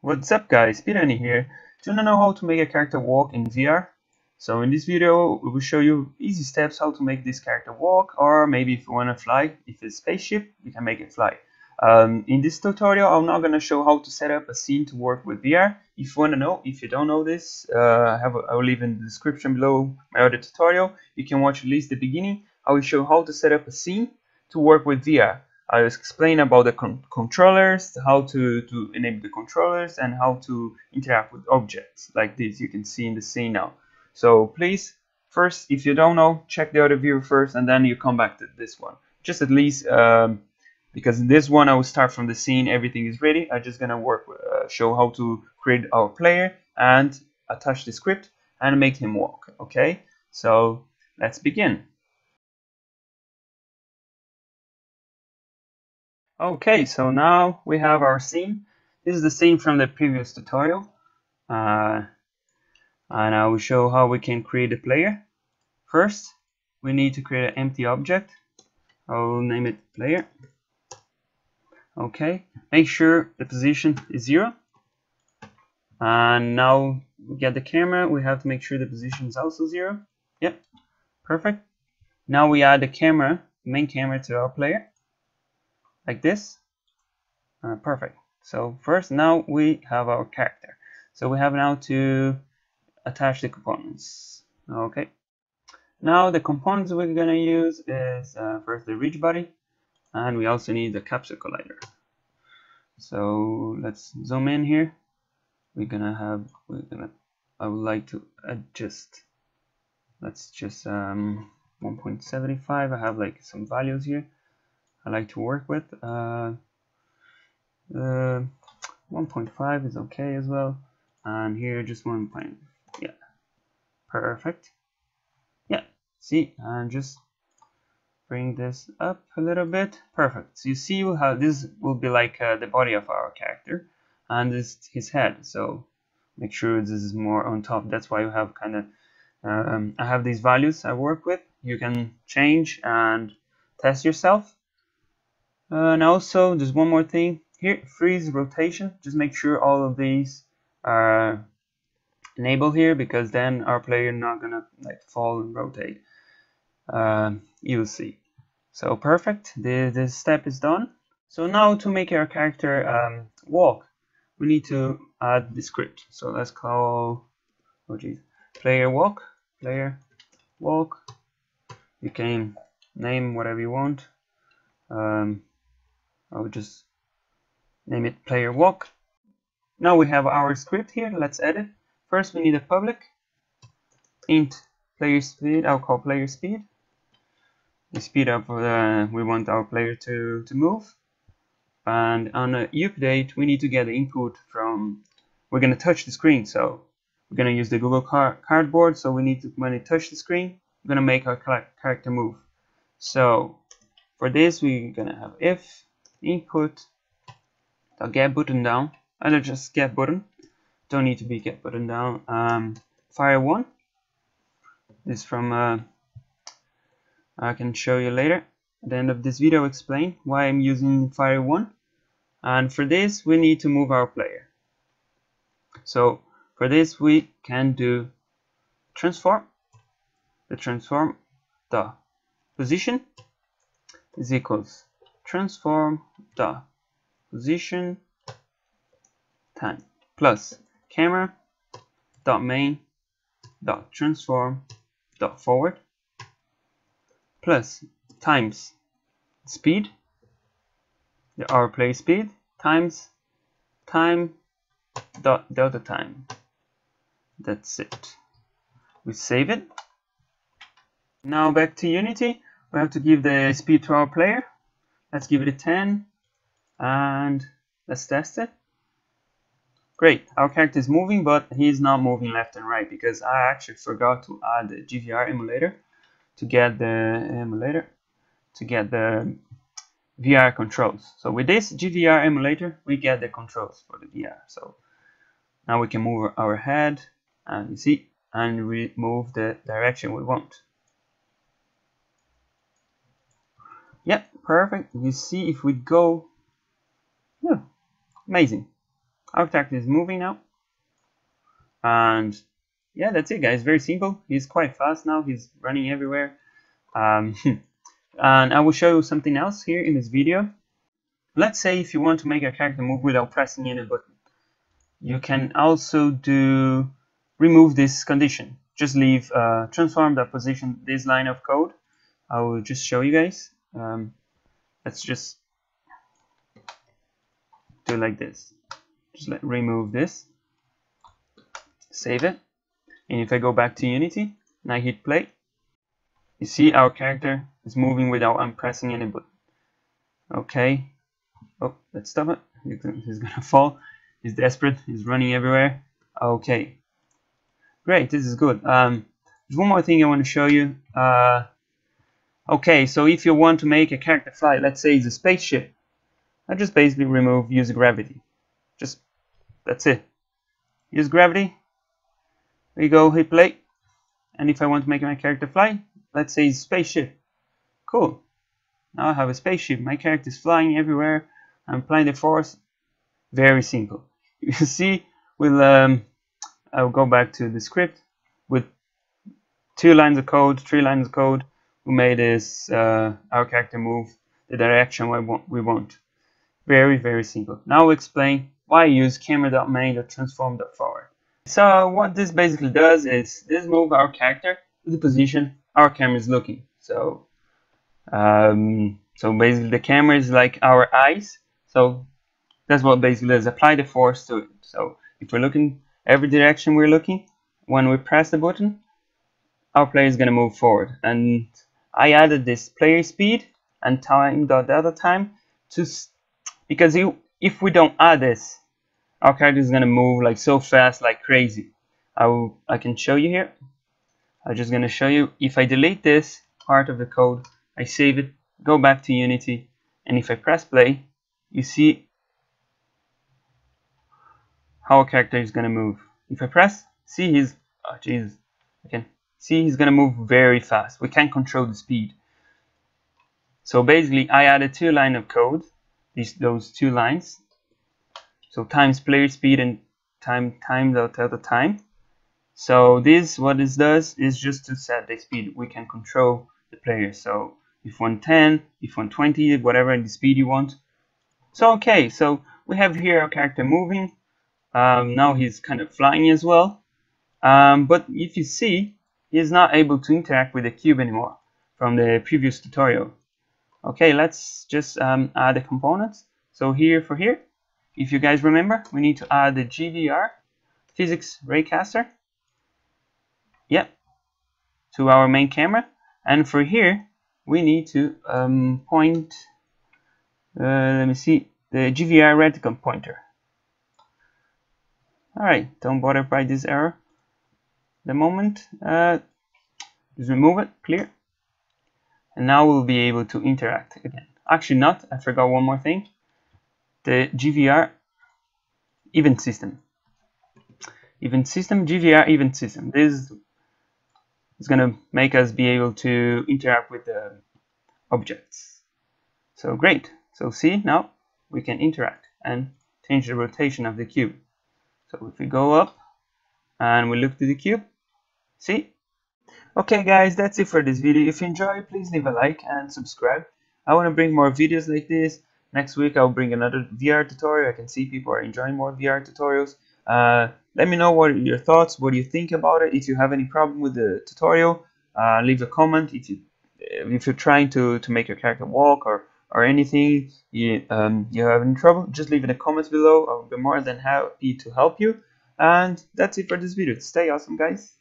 What's up guys, Pirani here. Do you wanna know how to make a character walk in VR? So in this video we will show you easy steps how to make this character walk or maybe if you want to fly, if it's a spaceship, you can make it fly. Um, in this tutorial I'm not going to show how to set up a scene to work with VR. If you want to know, if you don't know this, uh, have a, I will leave in the description below my other tutorial. You can watch at least the beginning. I will show how to set up a scene to work with VR. I will explain about the con controllers, how to, to enable the controllers, and how to interact with objects like this you can see in the scene now. So please, first, if you don't know, check the other view first, and then you come back to this one. Just at least, um, because in this one I will start from the scene, everything is ready. I'm just gonna work, uh, show how to create our player and attach the script and make him walk. Okay, so let's begin. Okay, so now we have our scene. This is the scene from the previous tutorial. Uh, and I will show how we can create a player. First, we need to create an empty object. I'll name it player. Okay, make sure the position is zero. And now we get the camera, we have to make sure the position is also zero. Yep, perfect. Now we add the camera, main camera to our player like this. Uh, perfect. So first now we have our character. So we have now to attach the components. Okay. Now the components we're gonna use is uh, first the rigidbody and we also need the capsule collider. So let's zoom in here. We're gonna have we're gonna I would like to adjust. Let's just um 1.75 I have like some values here I like to work with. Uh, uh, 1.5 is okay as well. And here just 1. Point, yeah, perfect. Yeah, see, and just bring this up a little bit. Perfect. So you see how this will be like uh, the body of our character, and this his head. So make sure this is more on top. That's why you have kind of um, I have these values I work with. You can change and test yourself uh, and also, just one more thing here, freeze rotation. Just make sure all of these are enabled here because then our player not gonna like fall and rotate. Uh, you'll see. So perfect. This, this step is done. So now to make our character um, walk, we need to add the script. So let's call oh geez, player walk. Player walk. You can name whatever you want. Um, I will just name it player walk. Now we have our script here. Let's edit. First, we need a public int player speed. I'll call player speed. The speed up uh, we want our player to to move. And on a update, we need to get the input from. We're gonna touch the screen, so we're gonna use the Google car Cardboard. So we need to when we touch the screen, we're gonna make our character move. So for this, we're gonna have if input. The get button down. Either just get button. Don't need to be get button down. Um, fire one. This from uh, I can show you later. At the end of this video explain why I'm using fire one. And for this we need to move our player. So for this we can do transform. The transform the position is equals transform the position time plus camera dot main dot transform dot forward plus times speed the our play speed times time dot delta time. That's it. We save it. Now back to unity. We have to give the speed to our player Let's give it a 10 and let's test it. Great, our character is moving, but he's not moving left and right because I actually forgot to add the GVR emulator to get the emulator to get the VR controls. So with this GVR emulator, we get the controls for the VR. So now we can move our head and you see, and we move the direction we want. Yep, perfect. You see if we go, yeah, amazing. our character is moving now. And yeah that's it guys. Very simple. He's quite fast now. He's running everywhere. Um, and I will show you something else here in this video. Let's say if you want to make a character move without pressing any button you can also do remove this condition. Just leave uh, transform the position this line of code. I will just show you guys um, let's just do like this. Just let remove this. Save it. And if I go back to Unity and I hit play you see our character is moving without I'm pressing any button okay. Oh let's stop it. He's gonna fall. He's desperate. He's running everywhere. Okay. Great. This is good. Um, there's one more thing I want to show you. Uh, okay so if you want to make a character fly let's say it's a spaceship I just basically remove use gravity. Just that's it. Use gravity. We go hit play. And if I want to make my character fly let's say it's spaceship. Cool. Now I have a spaceship. My character is flying everywhere. I'm applying the force. Very simple. You see we'll um, I'll go back to the script with two lines of code three lines of code we made this uh, our character move the direction we want, we want very very simple now we'll explain why use camera.main.transform.forward so what this basically does is this move our character to the position our camera is looking. So um, so basically the camera is like our eyes. So that's what basically does apply the force to it. So if we're looking every direction we're looking, when we press the button, our player is going to move forward. And I added this player speed and time dot delta time to because you, if we don't add this, our character is going to move like so fast like crazy. I, will, I can show you here. I'm just going to show you. If I delete this part of the code I save it go back to Unity and if I press play you see how a character is going to move. If I press see he's oh jeez, can see he's going to move very fast. We can't control the speed. So basically I added two line of code these those two lines. So times player speed and time time delta the time. So this what this does is just to set the speed. We can control the player. So if 110 if 120 whatever the speed you want. So okay so we have here our character moving. Um, now he's kind of flying as well. Um, but if you see he's not able to interact with the cube anymore from the previous tutorial okay let's just um, add the components so here for here if you guys remember, we need to add the GVR physics raycaster. Yep, to our main camera. And for here, we need to um, point, uh, let me see, the GVR reticle pointer. Alright, don't bother by this error. The moment, uh, just remove it, clear. And now we'll be able to interact again. Actually not, I forgot one more thing the GVR event system. Event system, GVR event system. This is going to make us be able to interact with the objects. So great. So see, now we can interact and change the rotation of the cube. So if we go up and we look to the cube, see? Okay guys, that's it for this video. If you enjoyed, please leave a like and subscribe. I want to bring more videos like this Next week I'll bring another VR tutorial. I can see people are enjoying more VR tutorials. Uh, let me know what your thoughts, what do you think about it. If you have any problem with the tutorial, uh, leave a comment. If you if you're trying to to make your character walk or or anything you um, you have any trouble, just leave in the comments below. I'll be more than happy to help you. And that's it for this video. Stay awesome, guys.